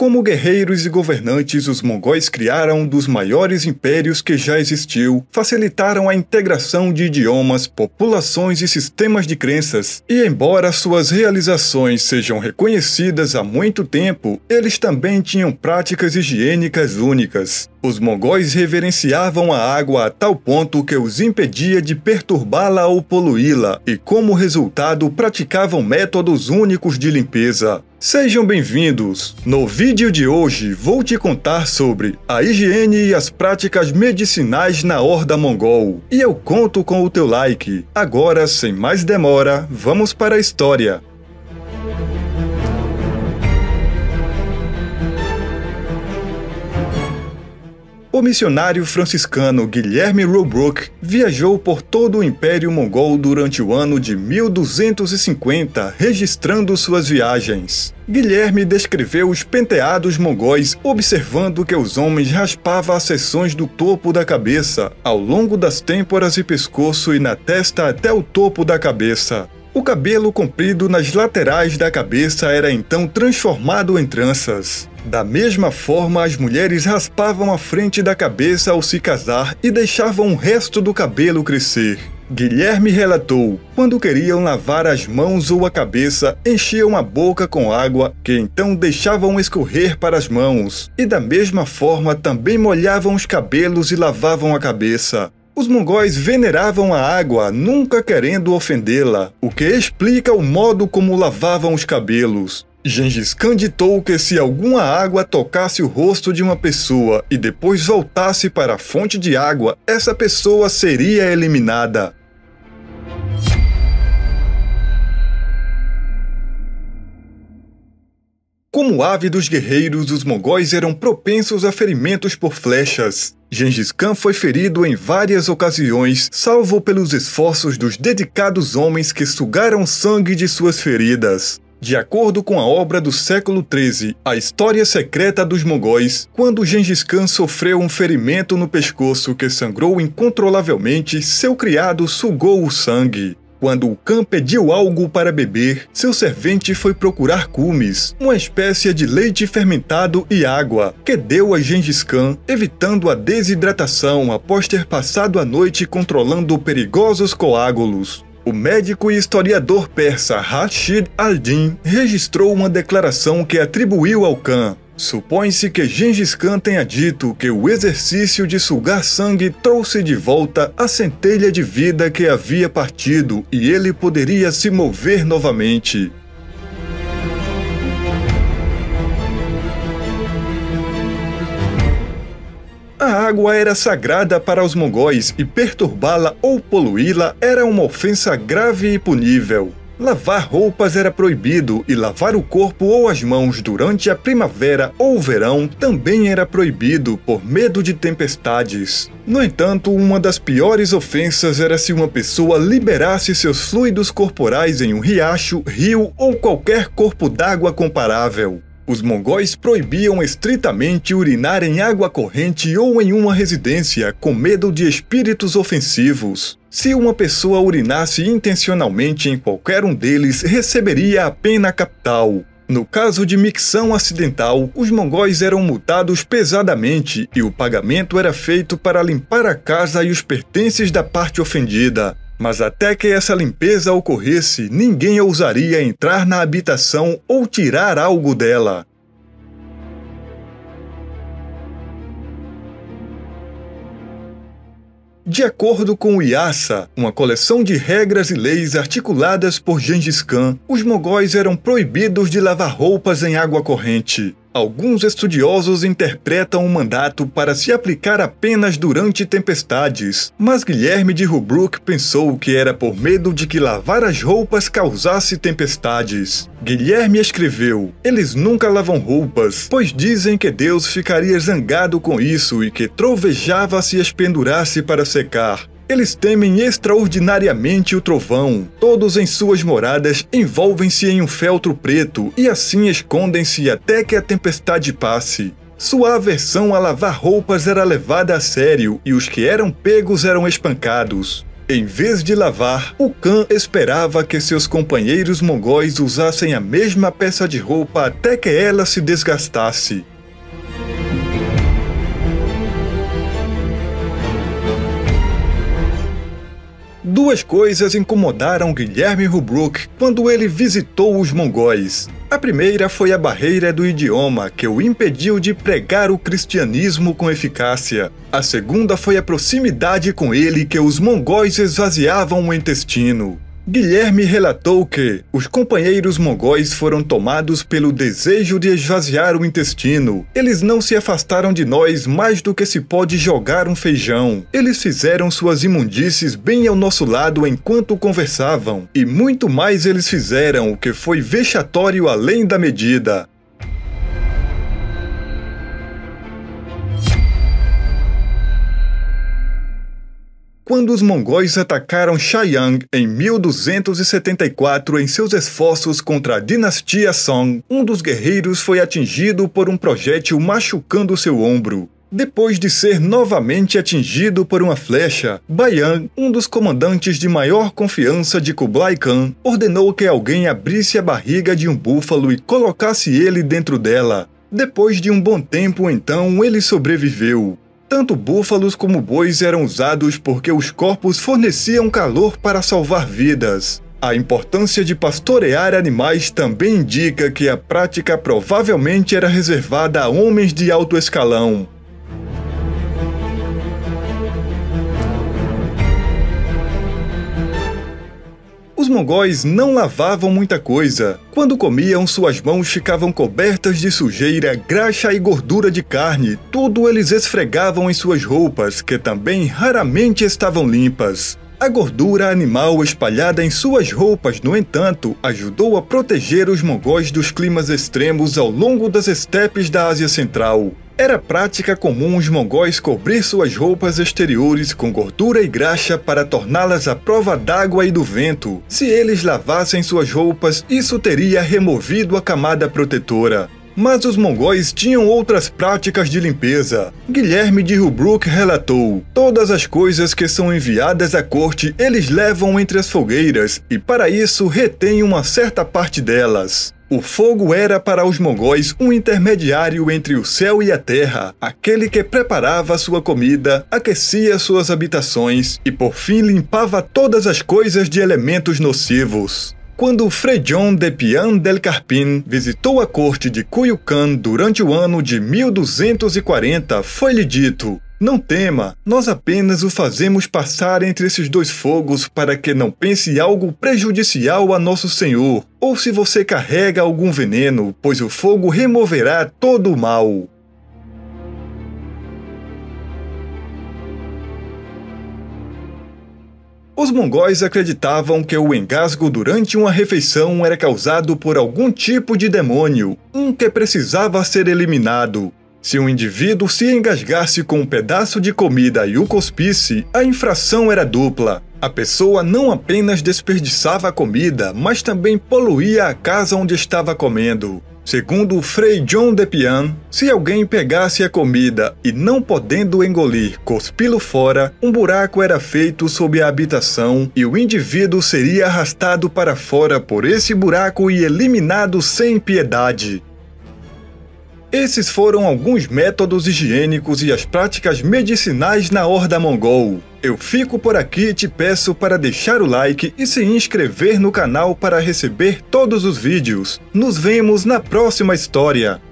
Como guerreiros e governantes, os mongóis criaram um dos maiores impérios que já existiu, facilitaram a integração de idiomas, populações e sistemas de crenças. E embora suas realizações sejam reconhecidas há muito tempo, eles também tinham práticas higiênicas únicas. Os mongóis reverenciavam a água a tal ponto que os impedia de perturbá-la ou poluí-la, e como resultado praticavam métodos únicos de limpeza. Sejam bem-vindos! No vídeo de hoje vou te contar sobre a higiene e as práticas medicinais na Horda Mongol. E eu conto com o teu like. Agora, sem mais demora, vamos para a história. O missionário franciscano Guilherme Robrook viajou por todo o Império Mongol durante o ano de 1250, registrando suas viagens. Guilherme descreveu os penteados mongóis, observando que os homens raspavam as seções do topo da cabeça, ao longo das têmporas e pescoço e na testa até o topo da cabeça. O cabelo comprido nas laterais da cabeça era então transformado em tranças. Da mesma forma, as mulheres raspavam a frente da cabeça ao se casar e deixavam o resto do cabelo crescer. Guilherme relatou: quando queriam lavar as mãos ou a cabeça, enchiam a boca com água, que então deixavam escorrer para as mãos, e da mesma forma também molhavam os cabelos e lavavam a cabeça. Os mongóis veneravam a água, nunca querendo ofendê-la, o que explica o modo como lavavam os cabelos. Gengis Khan ditou que se alguma água tocasse o rosto de uma pessoa e depois voltasse para a fonte de água, essa pessoa seria eliminada. Como ávidos guerreiros, os mongóis eram propensos a ferimentos por flechas. Gengis Khan foi ferido em várias ocasiões, salvo pelos esforços dos dedicados homens que sugaram sangue de suas feridas. De acordo com a obra do século XIII, A História Secreta dos Mongóis, quando Gengis Khan sofreu um ferimento no pescoço que sangrou incontrolavelmente, seu criado sugou o sangue. Quando o Khan pediu algo para beber, seu servente foi procurar cumes, uma espécie de leite fermentado e água, que deu a Gengis Khan, evitando a desidratação após ter passado a noite controlando perigosos coágulos. O médico e historiador persa Rashid al-Din registrou uma declaração que atribuiu ao Khan. Supõe-se que Gengis Khan tenha dito que o exercício de sugar sangue trouxe de volta a centelha de vida que havia partido e ele poderia se mover novamente. A água era sagrada para os mongóis e perturbá-la ou poluí-la era uma ofensa grave e punível. Lavar roupas era proibido e lavar o corpo ou as mãos durante a primavera ou verão também era proibido por medo de tempestades. No entanto, uma das piores ofensas era se uma pessoa liberasse seus fluidos corporais em um riacho, rio ou qualquer corpo d'água comparável. Os mongóis proibiam estritamente urinar em água corrente ou em uma residência, com medo de espíritos ofensivos. Se uma pessoa urinasse intencionalmente em qualquer um deles, receberia a pena capital. No caso de micção acidental, os mongóis eram multados pesadamente e o pagamento era feito para limpar a casa e os pertences da parte ofendida. Mas até que essa limpeza ocorresse, ninguém ousaria entrar na habitação ou tirar algo dela. De acordo com o IASA, uma coleção de regras e leis articuladas por Gengis Khan, os mogóis eram proibidos de lavar roupas em água corrente. Alguns estudiosos interpretam o mandato para se aplicar apenas durante tempestades, mas Guilherme de Rubruck pensou que era por medo de que lavar as roupas causasse tempestades. Guilherme escreveu: Eles nunca lavam roupas, pois dizem que Deus ficaria zangado com isso e que trovejava se as pendurasse para secar. Eles temem extraordinariamente o trovão. Todos em suas moradas envolvem-se em um feltro preto e assim escondem-se até que a tempestade passe. Sua aversão a lavar roupas era levada a sério e os que eram pegos eram espancados. Em vez de lavar, o Khan esperava que seus companheiros mongóis usassem a mesma peça de roupa até que ela se desgastasse. Duas coisas incomodaram Guilherme Rubruck quando ele visitou os mongóis. A primeira foi a barreira do idioma, que o impediu de pregar o cristianismo com eficácia. A segunda foi a proximidade com ele que os mongóis esvaziavam o intestino. Guilherme relatou que os companheiros mongóis foram tomados pelo desejo de esvaziar o intestino. Eles não se afastaram de nós mais do que se pode jogar um feijão. Eles fizeram suas imundícies bem ao nosso lado enquanto conversavam. E muito mais eles fizeram, o que foi vexatório além da medida. Quando os mongóis atacaram Xianyang em 1274 em seus esforços contra a dinastia Song, um dos guerreiros foi atingido por um projétil machucando seu ombro. Depois de ser novamente atingido por uma flecha, Bayan, um dos comandantes de maior confiança de Kublai Khan, ordenou que alguém abrisse a barriga de um búfalo e colocasse ele dentro dela. Depois de um bom tempo, então, ele sobreviveu. Tanto búfalos como bois eram usados porque os corpos forneciam calor para salvar vidas. A importância de pastorear animais também indica que a prática provavelmente era reservada a homens de alto escalão. Mongóis não lavavam muita coisa. Quando comiam, suas mãos ficavam cobertas de sujeira, graxa e gordura de carne. Tudo eles esfregavam em suas roupas, que também raramente estavam limpas. A gordura animal espalhada em suas roupas, no entanto, ajudou a proteger os mongóis dos climas extremos ao longo das estepes da Ásia Central. Era prática comum os mongóis cobrir suas roupas exteriores com gordura e graxa para torná-las à prova d'água e do vento. Se eles lavassem suas roupas, isso teria removido a camada protetora. Mas os mongóis tinham outras práticas de limpeza. Guilherme de Rubruck relatou: Todas as coisas que são enviadas à corte eles levam entre as fogueiras, e para isso retêm uma certa parte delas. O fogo era para os mongóis um intermediário entre o céu e a terra, aquele que preparava sua comida, aquecia suas habitações e por fim limpava todas as coisas de elementos nocivos. Quando Frei John de Pian del Carpin visitou a corte de Cuyucan durante o ano de 1240, foi-lhe dito: não tema, nós apenas o fazemos passar entre esses dois fogos para que não pense algo prejudicial a nosso Senhor, ou se você carrega algum veneno, pois o fogo removerá todo o mal. Os mongóis acreditavam que o engasgo durante uma refeição era causado por algum tipo de demônio, um que precisava ser eliminado. Se um indivíduo se engasgasse com um pedaço de comida e o cuspisse, a infração era dupla. A pessoa não apenas desperdiçava a comida, mas também poluía a casa onde estava comendo. Segundo o Frei John de Pian, se alguém pegasse a comida e não podendo engolir, cuspi-lo fora, um buraco era feito sob a habitação e o indivíduo seria arrastado para fora por esse buraco e eliminado sem piedade. Esses foram alguns métodos higiênicos e as práticas medicinais na Horda Mongol. Eu fico por aqui e te peço para deixar o like e se inscrever no canal para receber todos os vídeos. Nos vemos na próxima história.